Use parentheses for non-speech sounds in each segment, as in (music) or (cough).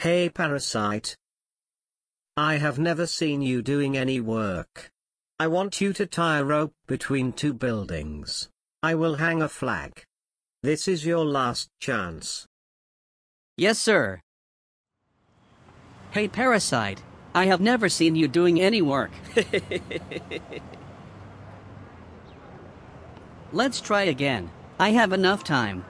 Hey Parasite. I have never seen you doing any work. I want you to tie a rope between two buildings. I will hang a flag. This is your last chance. Yes, sir. Hey, Parasite. I have never seen you doing any work. (laughs) Let's try again. I have enough time.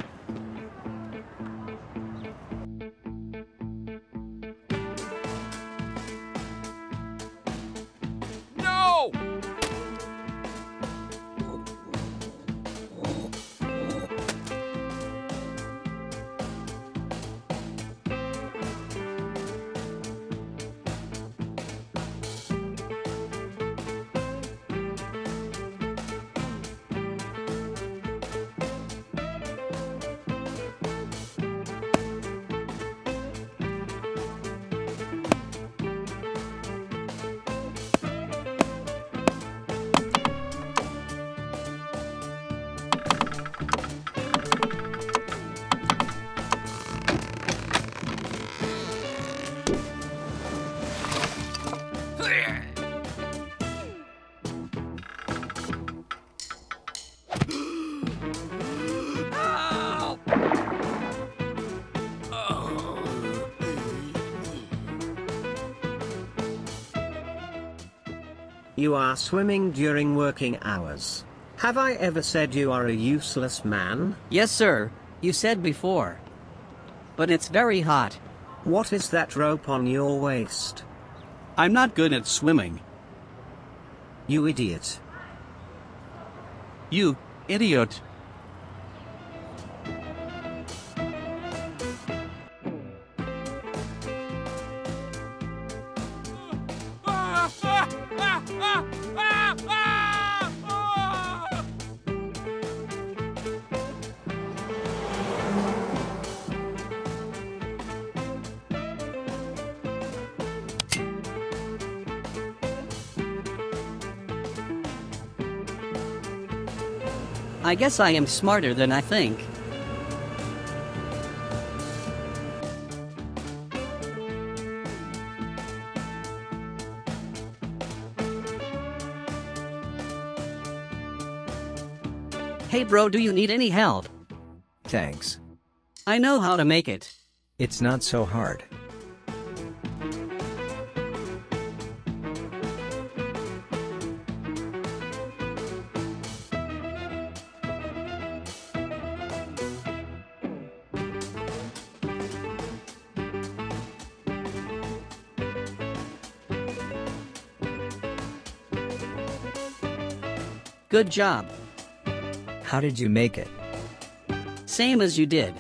Ow! You are swimming during working hours. Have I ever said you are a useless man? Yes, sir. You said before. But it's very hot. What is that rope on your waist? I'm not good at swimming. You idiot. You, idiot. I guess I am smarter than I think. Hey bro, do you need any help? Thanks. I know how to make it. It's not so hard. Good job. How did you make it? Same as you did.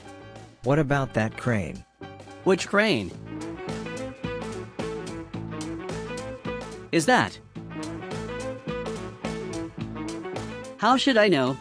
What about that crane? Which crane? Is that? How should I know?